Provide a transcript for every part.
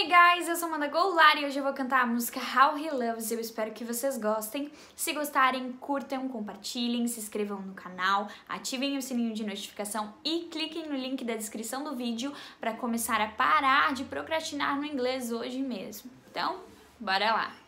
Hey guys, eu sou Amanda Goulart e hoje eu vou cantar a música How He Loves. Eu espero que vocês gostem. Se gostarem, curtam, compartilhem, se inscrevam no canal, ativem o sininho de notificação e cliquem no link da descrição do vídeo para começar a parar de procrastinar no inglês hoje mesmo. Então, bora lá!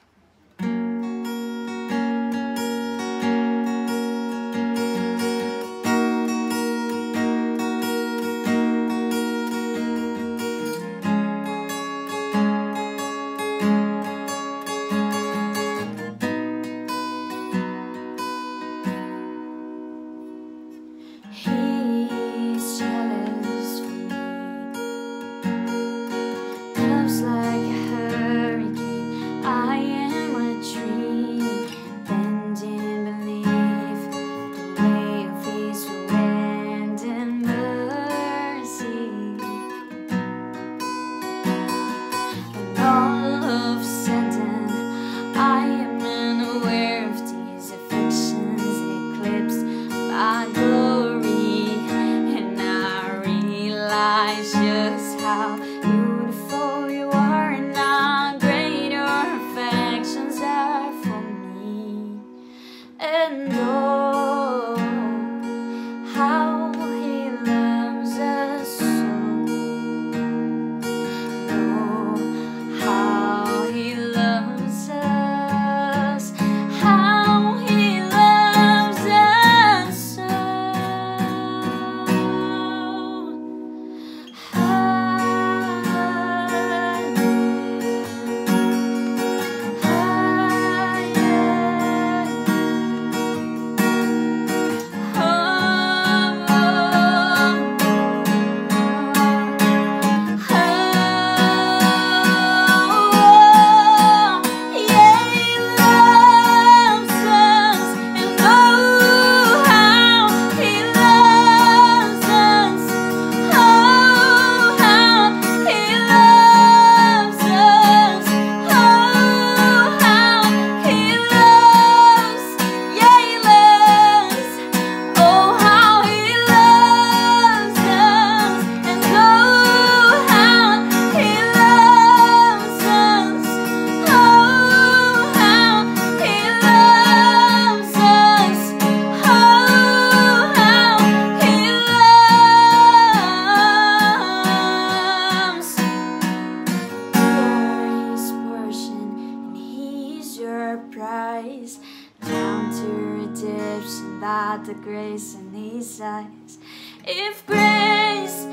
Prize. Down to redemption by the grace in his eyes. If grace